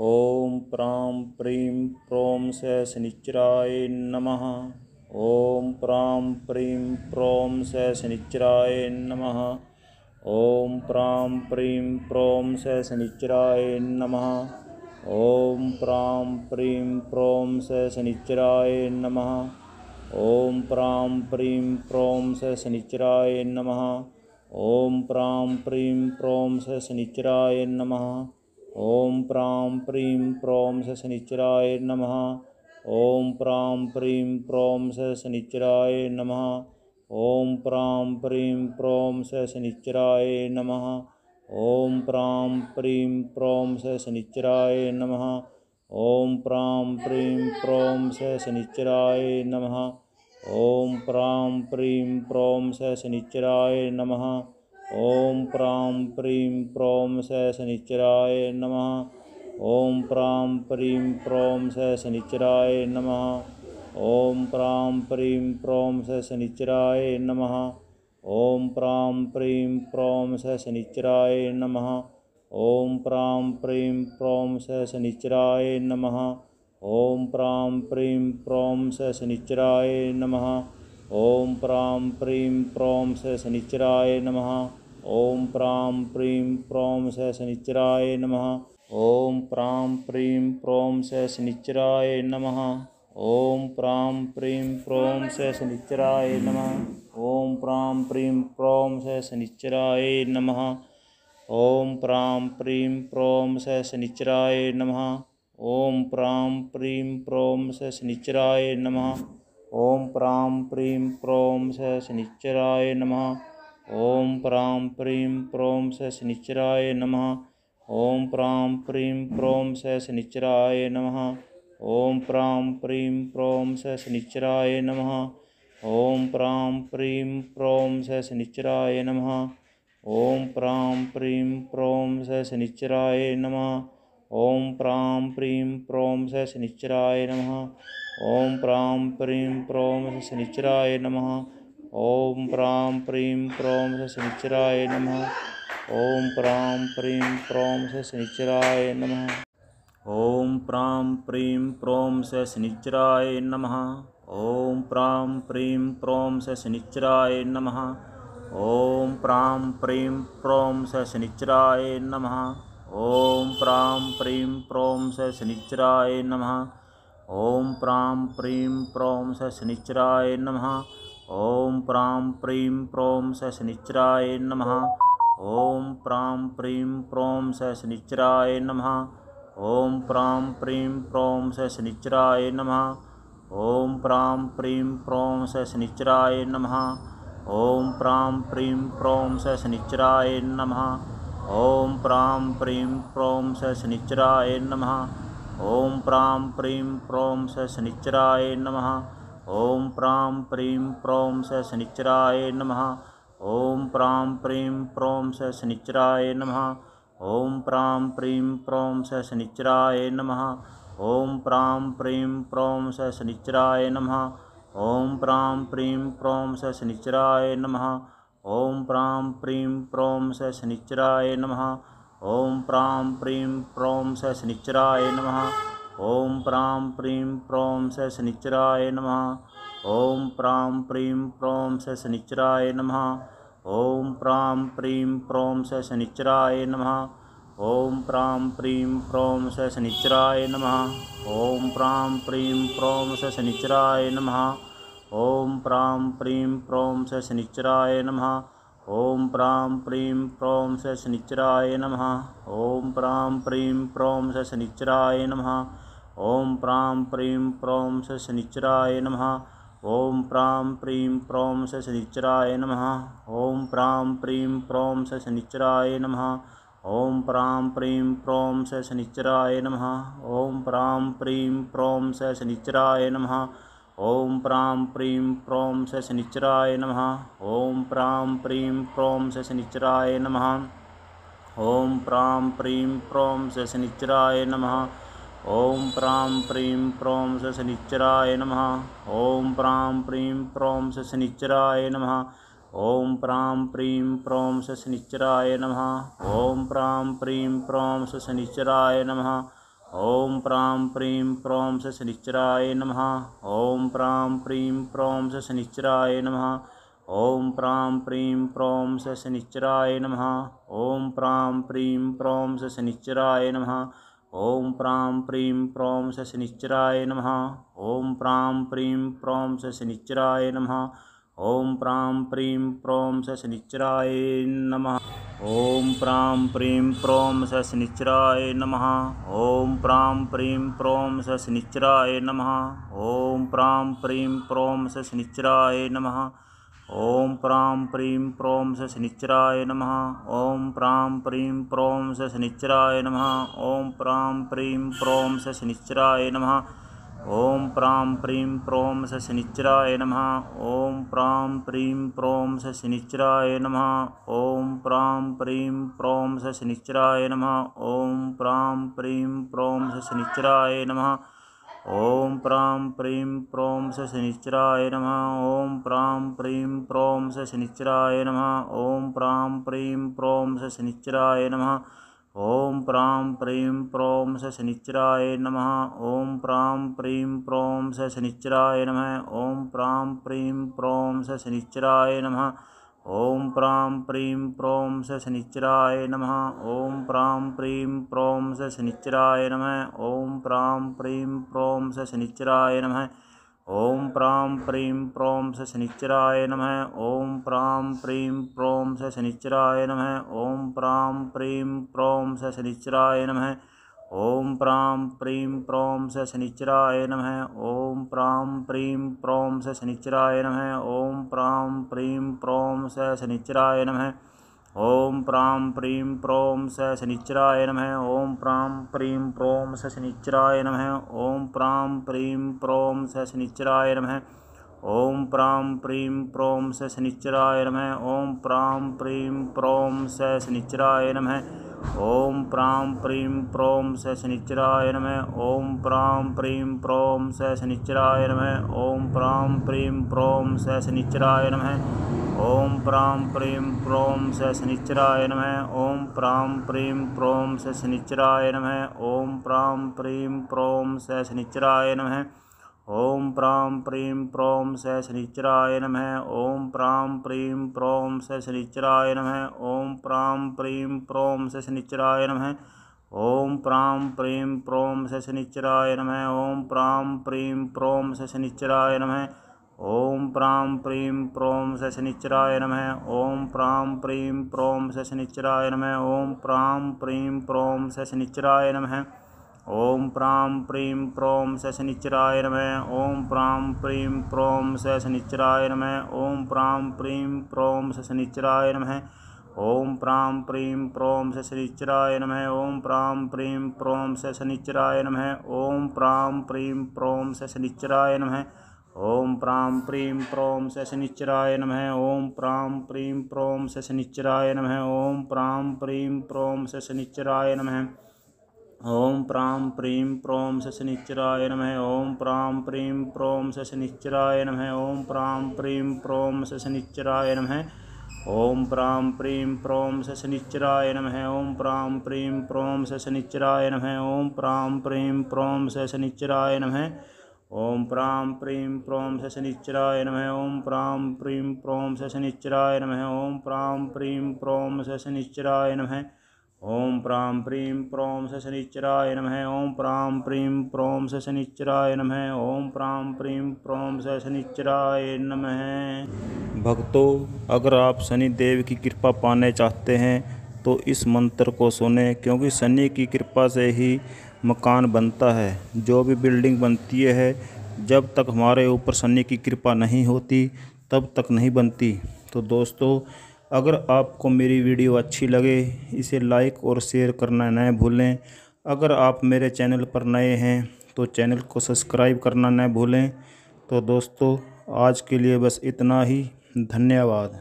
ॐ प्रां प्रीं प्रों स शनिच्चराय नमः। ॐ प्रां प्रीं प्रों स शनिच्चराय नमः। ॐ प्रां प्रीं प्रों स शनिच्चराय नमः। ॐ प्रां प्रीं प्रों स शनिच्चराय नमः। ॐ प्रां प्रीं प्रों स शनिच्चराय नमः। ॐ प्रां प्रीं प्रों स शनिच्चराय नमः ॐ प्रां प्रीं प्रों स शनिच्चराय नमः। ॐ प्रां प्रीं प्रों स शनिच्चराय नमः। ॐ प्रां प्रीं प्रों स शनिच्चराय नमः। ॐ प्रां प्रीं प्रों स शनिच्चराय नमः। ॐ प्रां प्रीं प्रों स शनिच्चराय नमः। ॐ प्रां प्रीं प्रों स शनिच्चराय नमः। ॐ प्रां प्रीं प्रों स शनिच्चराय नमः। ॐ प्रां प्रीं प्रों स शनिच्चराय नमः। ॐ प्रां प्रीं प्रों स शनिच्चराय नमः। ॐ प्रां प्रीं प्रों स शनिच्चराय नमः। ॐ प्रां प्रीं प्रों स शनिच्चराय नमः। ॐ प्रां प्रीं प्रों स शनिच्चराय नमः। ॐ प्रां प्रीं प्रों स शनिच्चराय नमः। ॐ प्रां प्रीं प्रों स शनिच्चराय नमः। ॐ प्रां प्रीं प्रों स शनिच्चराय नमः। ॐ प्रां प्रीं प्रों स शनिच्चराय नमः। ॐ प्रां प्रीं प्रों स शनिच्चराय नमः। ॐ प्रां प्रीं प्रों स शनिच्चराय नमः। ॐ प्रां प्रीं प्रों स शनिच्चराय नमः। ॐ प्रां प्रीं प्रों स शनिच्चराय नमः। ॐ प्रां प्रीं प्रों स शनिच्चराय नमः। ॐ प्रां प्रीं प्रों स शनिच्चराय नमः। ॐ प्रां प्रीं प्रों स शनिच्चराय नमः। ॐ प्रां प्रीं प्रों स शनिच्चराय नमः। ॐ प्रां प्रीं प्रों स शनिच्चराय नमः। ॐ प्रां प्रीं प्रों स शनिच्चराय नमः। ॐ प्रां प्रीं प्रों स शनिच्चराय नमः। ॐ प्रां प्रीं प्रों स शनिच्चराय नमः। ॐ प्रां प्रीं प्रों स शनिच्चराय नमः। ॐ प्रां प्रीं प्रों स शनिच्चराय नमः। ॐ प्रां प्रीं प्रों स शनिच्चराय नमः। ॐ प्रां प्रीं प्रों स शनिच्चराय नमः। ॐ प्रां प्रीं प्रों स शनिच्चराय नमः। ॐ प्रां प्रीं प्रों स शनिच्चराय नमः। ॐ प्रां प्रीं प्रों स शनिच्चराय नमः। ॐ प्रां प्रीं प्रों स शनिच्चराय नमः। ॐ प्रां प्रीं प्रों स शनिच्चराय नमः। ॐ प्रां प्रीं प्रों स शनिच्चराय नमः। ॐ प्रां प्रीं प्रों स शनिच्चराय नमः। ॐ प्रां प्रीं प्रों स शनिच्चराय नमः। ओम प्राम प्रीम प्रोम स शनिचराय नमः। ओम प्राम प्रीम प्रोम स शनिचराय नमः। ओम प्राम प्रीम प्रोम स शनिचराय नमः। ओम प्राम प्रीम प्रोम स शनिचराय नमः। ओम प्राम प्रीम प्रोम स शनिचराय नमः। ओम प्राम प्रीम प्रोम स शनिचराय नमः। ओम प्राम प्रीम प्रोम स शनिचराय नमः। ॐ प्रां प्रीं प्रों स शनिच्चराय नमः। ॐ प्रां प्रीं प्रों स शनिच्चराय नमः। ॐ प्रां प्रीं प्रों स शनिच्चराय नमः। ॐ प्रां प्रीं प्रों स शनिच्चराय नमः। ॐ प्रां प्रीं प्रों स शनिच्चराय नमः। ॐ प्रां प्रीं प्रों स शनिच्चराय नमः। ॐ प्रां प्रीं प्रों स शनिच्चराय नमः। ॐ प्रां प्रीं प्रों स शनिच्चराय नमः। ॐ प्रां प्रीं प्रों स शनिच्चराय नमः। ॐ प्रां प्रीं प्रों स शनिच्चराय नमः। ॐ प्रां प्रीं प्रों स शनिच्चराय नमः। ॐ प्रां प्रीं प्रों स शनिच्चराय नमः। ॐ प्रां प्रीं प्रों स शनिच्चराय नमः। ॐ प्रां प्रीं प्रों स शनिच्चराय नमः। ओम प्रां प्रीं प्रौं शनिचराय नमः। ओम प्रां प्रीं प्रौं शनिचराय नमः। ओम प्रां प्रीं प्रौं शनिचराय नमः। ओम प्रां प्रीं प्रौं शनिचराय नमः। ओम प्रां प्रीं प्रौं शनिचराय नमः। ओम प्रां प्रीं प्रौं शनिचराय नमः। ओम प्रां प्रीं प्रौं शनिचराय नमः। ओम प्राम प्रीम प्रोम से शनिचराय नमः। ओम प्राम प्रीम प्रौं से शनिचराय नमः। ओम प्राम प्रीम प्रोम से शनिचराय नमः। ओम प्राम प्रीम प्रोम से शनिचराय नमः। ओम प्राम प्रीम प्रोम से शनिचराय नमः। ओम प्राम प्रीम प्रोम से शनिचराय नमः। ओम प्राम प्रीम प्रोम से शनिचराय नमः। ॐ प्रां प्रीं प्रौं स शनिश्चराय नमः। ॐ प्रां प्रीं प्रौं स शनिश्चराय नमः। ॐ प्रां प्रीं प्रौं स शनिश्चराय नमः। ॐ प्रां प्रीं प्रौं स शनिश्चराय नमः। ॐ प्रां प्रीं प्रौं स शनिश्चराय नमः। ॐ प्रां प्रीं प्रौं स शनिश्चराय नमः। ॐ प्रां प्रीं प्रौं स शनिश्चराय नमः। ॐ प्रां प्रीं प्रौं स शनिश्चराय नमः। ॐ प्रां प्रीं प्रौं स शनिश्चराय नमः। ॐ प्रां प्रीं प्रौं स शनिश्चराय नमः। ॐ प्रां प्रीं प्रौं स शनिश्चराय नमः। ॐ प्रां प्रीं प्रौं स शनिश्चराय नमः। ॐ प्रां प्रीं प्रौं स शनिश्चराय नमः। ॐ प्रां प्रीं प्रौं स शनिश्चराय नमः। ॐ प्रां प्रीं प्रौं स शनिश्चराय नमः। ॐ प्रां प्रीं प्रौं स शनिश्चराय नमः। ॐ प्रां प्रीं प्रौं स शनिश्चराय नमः। ॐ प्रां प्रीं प्रौं स शनिश्चराय नमः। ॐ प्रां प्रीं प्रौं स शनिश्चराय नमः। ओम प्राम प्रीम प्रोम से शनिचराय नम। ओम प्राम प्रीम प्रोम से शनिचराय नम। ओम प्राम प्रीम प्रोम से शनिचराय नम। ओम प्राम प्रीम प्रोम से शनिचराय नम। ओम प्राम प्रीम प्रोम से शनिचराय नम। ओम प्राम प्रीम प्रोम से शनिचराय नमः। ॐ प्रां प्रीं प्रौं स शनिश्चराय नमः। ॐ प्रां प्रीं प्रौं स शनिश्चराय नमः। ॐ प्रां प्रीं प्रौं स शनिचराय नमः। ॐ प्रां प्रीं प्रौं स शनिचराय नमः। ॐ प्रां प्रीं प्रोम स शनिश्चराय नमः। ॐ प्रां प्रीं प्रौं स शनिचराय नमः। ॐ प्रां प्रीं प्रोम स शनिश्चराय नमः। ॐ प्रां प्रीं प्रोम स शनिश्चराय नमः। ॐ प्रां प्रीं प्रोम स शनिश्चराय नमः। ॐ प्रां प्रीं प्रौं स शनिश्चराय नम। ओम प्रां प्रीं प्रोम स शनिश्चराय नम। ओम प्रां प्रीं प्रोम स शनिश्चराय नम। ओम प्रां प्रीं प्रोम स शनिश्चराय नम। ओम प्रां प्रीं प्रोम स शनिश्चराय नम। ॐ प्रां प्रीं प्रोम स शनिश्चराय नमः। ॐ प्रां प्रीं प्रौं स शनिश्चराय नमः। ॐ प्रां प्रीं प्रोम स शनिश्चराय नमः। ॐ प्रां प्रीं प्रौं स शनिश्चराय नमः। ॐ प्रां प्रीं प्रौं स शनिश्चराय नमः। ॐ प्रां प्रीं प्रौं स शनिश्चराय नमः। ॐ प्रां प्रीं प्रौं स शनिश्चराय नमः। ॐ प्रां प्रीं प्रौं स शनिश्चराय नमः। ॐ प्रां प्रीं प्रोम स शनिश्चराय नमः। ॐ प्रां प्रीं प्रौं स शनिश्चराय नमः। ॐ प्रां प्रीं प्रौं स शनिश्चराय नमः। ॐ प्रां प्रीं प्रौं स शनिश्चराय नमः। ॐ प्रां प्रीं प्रौं स शनिश्चराय नमः। ॐ प्रां प्रीं प्रौं स शनिश्चराय नमः। ॐ प्रां प्रीं प्रौं स शनिश्चराय नमः। ॐ प्रां प्रीं प्रौं स शनिश्चराय नमः। ॐ प्रां प्रीं प्रौं स शनिश्चराय नमः। ॐ प्रां प्रीं प्रौं स शनिश्चराय नमः। ॐ प्रां प्रीं प्रौं स शनिश्चराय नमः। ॐ प्रां प्रीं प्रौं स शनिश्चराय नमः। ॐ प्रां प्रीं प्रौं स शनिश्चराय नमः। ॐ प्रां प्रीं प्रौं स शनिश्चराय नमः। ॐ प्रां प्रीं प्रौं स शनिश्चराय नमः। ॐ प्रां प्रीं प्रौं स शनिश्चराय नमः। ॐ प्रां प्रीं प्रौं स शनिश्चराय नमः। ॐ प्रां प्रीं प्रौं स शनिश्चराय नमः। भक्तों, अगर आप शनि देव की कृपा पाने चाहते हैं तो इस मंत्र को सुने, क्योंकि शनि की कृपा से ही मकान बनता है। जो भी बिल्डिंग बनती है, जब तक हमारे ऊपर शनि की कृपा नहीं होती, तब तक नहीं बनती। तो दोस्तों, अगर आपको मेरी वीडियो अच्छी लगे, इसे लाइक और शेयर करना न भूलें। अगर आप मेरे चैनल पर नए हैं तो चैनल को सब्सक्राइब करना न भूलें। तो दोस्तों, आज के लिए बस इतना ही। धन्यवाद।